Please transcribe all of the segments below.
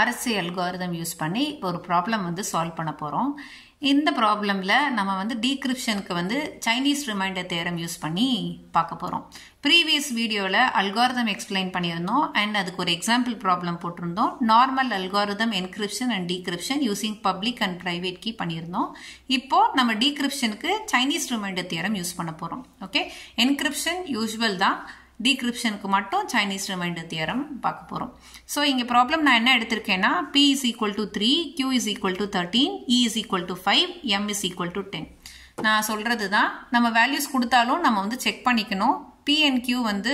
RSC algorithm use பண்ணி இப்போ ஒரு ப்ராப்ளம் வந்து சால்வ் பண்ண போகிறோம் இந்த ப்ராப்ளமில் நம்ம வந்து டீக்ரிப்ஷனுக்கு வந்து சைனீஸ் ரிமைண்டர் தேரம் யூஸ் பண்ணி பார்க்க போகிறோம் ப்ரீவியஸ் வீடியோவில் அல்காரிதம் எக்ஸ்பிளைன் பண்ணியிருந்தோம். அண்ட் அதுக்கு ஒரு எக்ஸாம்பிள் ப்ராப்ளம் போட்டிருந்தோம். Normal algorithm encryption and decryption using public and private key பண்ணியிருந்தோம். இப்போது நம்ம டீக்ரிப்ஷனுக்கு சைனீஸ் ரிமைண்டர் தேரம் யூஸ் பண்ண போகிறோம் ஓகே என்கிரிப்ஷன் யூஸ்வல் தான். டீக்ரிப்ஷனுக்கு மட்டும் சைனீஸ் ரிமைண்டர் தியரம் பார்க்க போகிறோம் ஸோ இங்கே ப்ராப்ளம் நான் என்ன எடுத்திருக்கேன்னா p is equal to three q is equal to thirteen e is equal to five m is equal to ten நான் சொல்கிறது தான் நம்ம வேல்யூஸ் கொடுத்தாலும் நம்ம வந்து செக் பண்ணிக்கணும். பி அண்ட் கியூ வந்து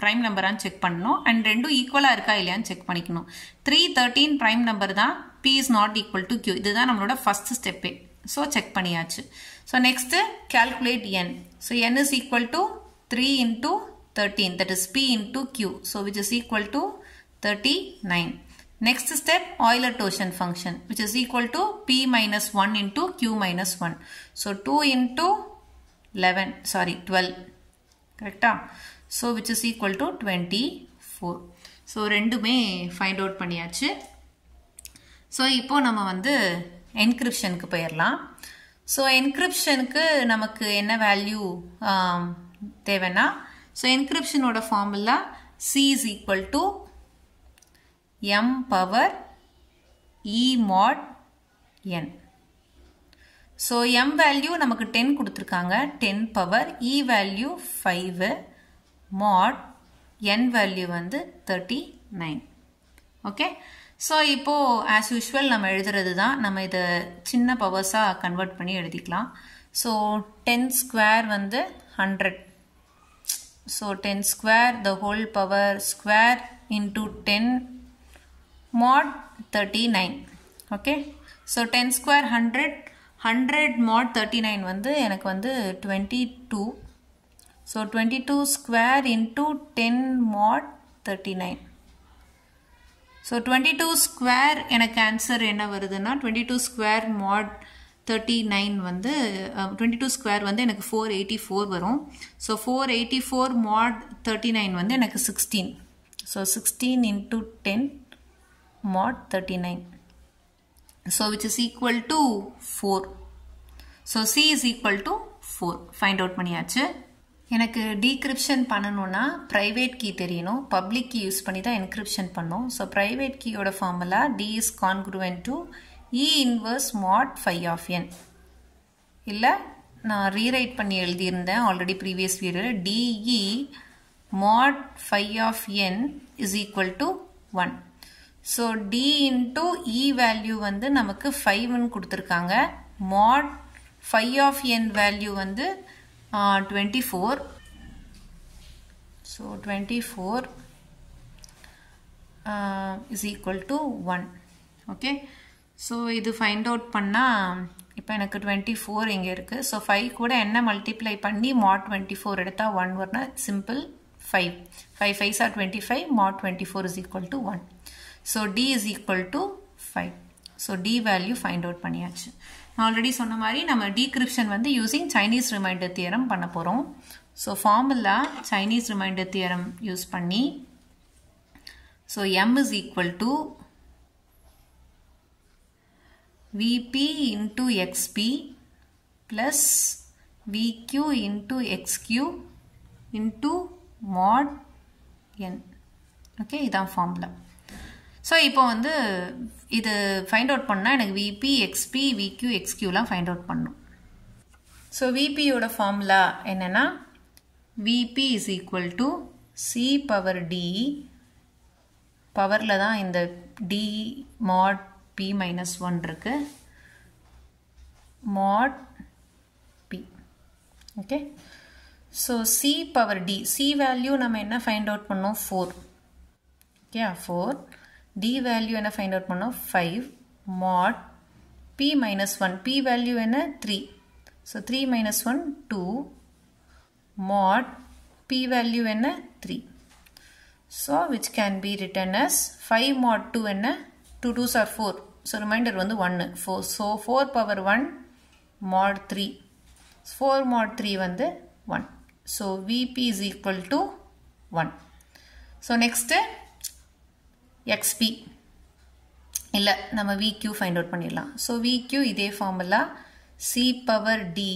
ப்ரைம் நம்பரான்னு செக் பண்ணணும். அண்ட் ரெண்டும் ஈக்குவலாக இருக்கா இல்லையான்னு செக் பண்ணிக்கணும். த்ரீ தேர்ட்டீன் ப்ரைம் நம்பர் தான். P is not equal to q இதுதான் நம்மளோட ஃபஸ்ட் ஸ்டெப்பே ஸோ செக் பண்ணியாச்சு. So next calculate n so n is equal to three into 13 that is p into q so which is equal to 39 next step Euler-Torsion function which is equal to p minus 1 into q minus 1 so 2 into 11 sorry 12 correct so which is equal to 24 so ரெண்டுமே find out பண்ணியாச்சு So இப்போ நம்ம வந்து என்கிரிப்ஷனுக்கு போயிடலாம் so என்கிரிப்ஷனுக்கு நமக்கு என்ன value தேவைன்னா so என்கிரிப்ஷனோட formula c is equal to m power e mod n so m value நமக்கு டென் கொடுத்துருக்காங்க. Ten power e value five mod n value வந்து தேர்ட்டி நைன் ஓகே ஸோ இப்போது ஆஸ் யூஷுவல் நம்ம எழுதுறது தான் நம்ம இதை சின்ன பவர்ஸாக கன்வெர்ட் பண்ணி எழுதிக்கலாம். ஸோ டென் ஸ்கொயர் வந்து hundred So 10 square the whole power square into 10 mod 39. Okay. So 10 square 100. 100 mod 39 வந்து எனக்கு வந்து 22. So 22 square into 10 mod 39. So 22 square எனக்கு answer என்ன வருதுன்னா 22 square mod தேர்ட்டி நைன் வந்து டுவெண்ட்டி டூ ஸ்கொயர் வந்து எனக்கு ஃபோர் எயிட்டி ஃபோர் வரும். So four eighty four mod thirty nine வந்து எனக்கு sixteen so sixteen into ten mod thirty nine so which is equal to four so c is equal to four find out பண்ணியாச்சு. எனக்கு decryption பண்ணணும்னா private key தெரியணும். Public key use பண்ணி தான் encryption பண்ணும் so private கீயோட formula d is congruent to e inverse mod five of n இல்லை நான் rewrite பண்ணி எழுதியிருந்தேன் ஆல்ரெடி ப்ரீவியஸ் வீடியோவில் d e mod five of n is equal to one so d into e value வந்து நமக்கு ஃபைவ்னு கொடுத்துருக்காங்க. Mod five of n value வந்து twenty four so twenty four is equal to one okay so இது find out பண்ணால் இப்போ எனக்கு twenty four இங்கே இருக்குது ஸோ ஃபைவ் கூட என்ன மல்டிப்ளை பண்ணி மாட் டுவெண்ட்டி ஃபோர் எடுத்தால் one வரனா simple five five five are twenty five mod twenty four is equal to one so D is equal to five so D value find out பண்ணியாச்சு. நான் already சொன்ன மாதிரி நம்ம decryption வந்து using Chinese reminder theorem பண்ண போகிறோம் so formula Chinese reminder theorem use பண்ணி so M is equal to Vp into Xp plus Vq into Xq into mod n. Okay இதான் ஃபார்முலா ஸோ இப்போ வந்து இது ஃபைண்ட் அவுட் பண்ணால் எனக்கு விபி எக்ஸ்பி விக்யூ எக்ஸ்கியூலாம் ஃபைண்ட் அவுட் பண்ணும். So விபியோட ஃபார்முலா என்னென்னா VP is equal to C power D பவரில் தான் இந்த டி மாட் p minus 1 இருக்கு mod p okay so c power d c value நம்ம என்ன find out பண்ணோம் 4 okay 4 d value என்ன find out பண்ணோம் 5 mod p minus 1 p value என்ன 3 so 3 minus 1 2 mod p value என்ன 3 so which can be written as 5 mod 2 என்ன Two twos are four so reminder வந்து ஒன்று four so four power one mod three four mod three வந்து one so VP is equal to one so next XP இல்லை நம்ம விக்யூ find out பண்ணிடலாம் so விக்யூ இதே formula C power D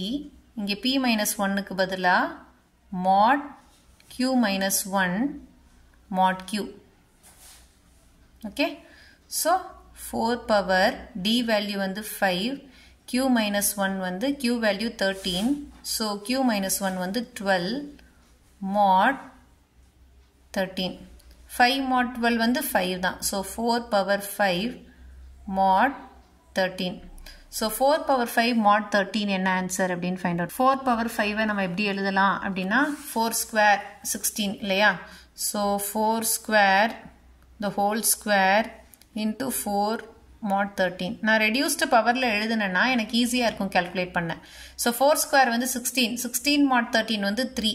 இங்கே P minus ஒன்னுக்கு பதிலாக mod Q minus one mod Q okay so 4 power d value வந்து 5 q minus 1 வந்து q value 13 so q minus 1 வந்து 12 mod 13 5 mod 12 வந்து 5 தான். So 4 power 5 mod 13 so four power five mod thirteen என்ன answer அப்படின்னு find out four power ஃபைவை நம்ம எப்படி எழுதலாம் அப்படின்னா ஃபோர் ஸ்கொயர் சிக்ஸ்டீன் இல்லையா? So four square the whole square into four mod thirteen நான் ரெடியூஸ்டு பவரில் எழுதுனேன்னா எனக்கு ஈஸியாக இருக்கும் கேல்குலேட் பண்ண. ஸோ ஃபோர் ஸ்கொயர் வந்து சிக்ஸ்டீன் சிக்ஸ்டீன் மாட் தேர்ட்டீன் வந்து three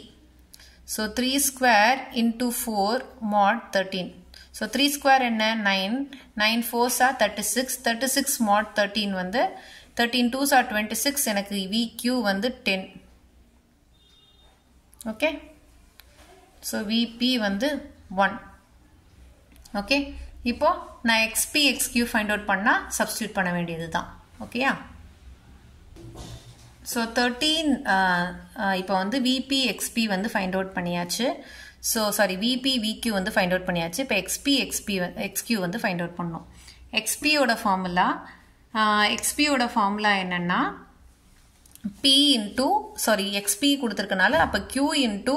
so three square into four mod thirteen so three square என்ன? Nine nine fours are thirty six thirty six mod thirteen வந்து thirteen twos are twenty six எனக்கு விக்யூ வந்து ten okay so VP வந்து one okay இப்போது நான் XP XQ find out பண்ணால் substitute பண்ண வேண்டியது தான் ஓகேயா ஸோ தேர்ட்டீன் இப்போ வந்து விபி எக்ஸ்பி வந்து ஃபைண்ட் அவுட் பண்ணியாச்சு. ஸோ சாரி விபி விக்யூ வந்து ஃபைண்ட் அவுட் பண்ணியாச்சு. இப்போ எக்ஸ்பி எக்ஸ்பி எக்ஸ்கியூ வந்து ஃபைண்ட் அவுட் பண்ணோம். எக்ஸ்பியோட ஃபார்முலா எக்ஸ்பியோட ஃபார்முலா என்னென்னா பி இன்டூ சாரி எக்ஸ்பி கொடுத்துருக்கனால அப்போ Q into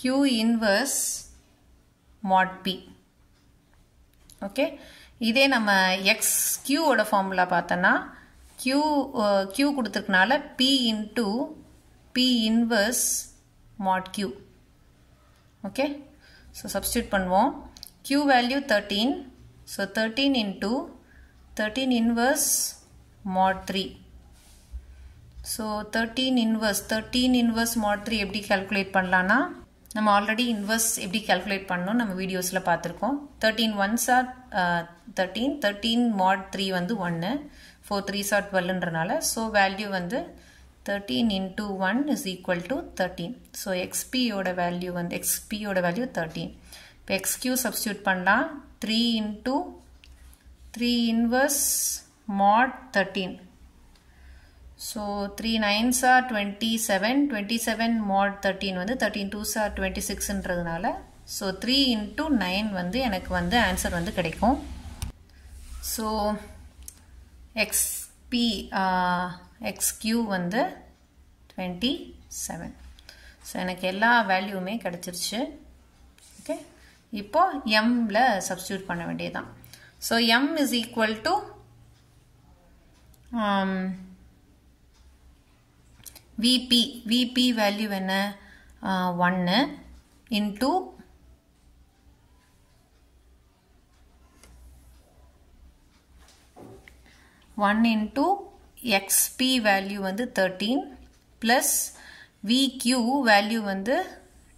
Q inverse mod P okay இதே நம்ம எக்ஸ் கியூவோட ஃபார்முலா பார்த்தோன்னா Q Q கொடுத்துருக்கனால P into P inverse mod Q okay so substitute பண்ணுவோம். Q value thirteen so thirteen into thirteen inverse mod three so thirteen inverse thirteen inverse mod three எப்படி calculate பண்ணலான்னா நம்ம already inverse எப்படி calculate பண்ணணும் நம்ம வீடியோஸில் பார்த்துருக்கோம். Thirteen ones are thirteen thirteen mod three வந்து ஒன்று ஃபோர் த்ரீ சார் டுவெல்ன்றனால ஸோ வேல்யூ வந்து thirteen into one is equal to thirteen so எக்ஸ்பியோட value வந்து எக்ஸ்பியோட வேல்யூ தேர்ட்டீன் இப்போ எக்ஸ்கியூ சப்ஸ்டியூட் பண்ணலாம். Three into three inverse mod thirteen So 3 9s are 27, 27 mod 13 வந்து 13 2s are 26 என்றதுனால so 3 into 9 வந்து எனக்கு வந்து ஆன்சர் வந்து கிடைக்கும். So xp uh, xq வந்து 27 so எனக்கு எல்லா வேல்யூமே கிடைச்சிருச்சு. ஓகே இப்போ எம்ல சப்ஸ்டியூட் பண்ண வேண்டியதான் so m is equal to um, VP VP value என்ன? ஒன்று into one into XP value வந்து தேர்ட்டீன் ப்ளஸ் விக்யூ வேல்யூ வந்து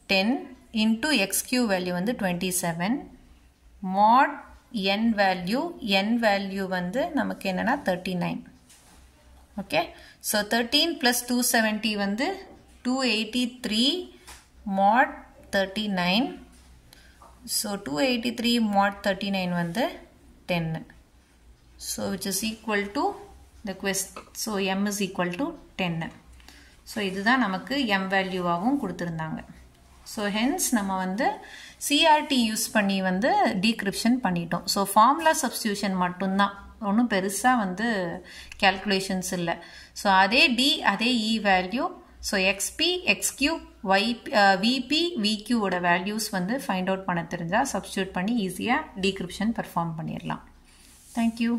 டென் இன்டூ எக்ஸ்கியூ வேல்யூ வந்து twenty seven mod N value N value வந்து நமக்கு என்னென்னா thirty nine okay so thirteen plus two seventy வந்து two eighty three mod thirty nine so two eighty three mod thirty nine வந்து ten so which is equal to the கொஸ்ட் so M is equal to ten so இதுதான் நமக்கு M வேல்யூவாகவும் கொடுத்துருந்தாங்க. So hence நம்ம வந்து CRT use பண்ணி வந்து decryption பண்ணிட்டோம். So formula substitution மட்டும்தான். ஒன்றும் பெருசாக வந்து கேல்குலேஷன்ஸ் இல்லை. ஸோ அதே டி அதே E value so XP XQ Y VP விக்யூவோட வேல்யூஸ் வந்து ஃபைண்ட் அவுட் பண்ண தெரிஞ்சால் சப்ஸ்டியூட் பண்ணி ஈஸியாக டீக்ரிப்ஷன் பெர்ஃபார்ம் பண்ணிடலாம் தேங்க்யூ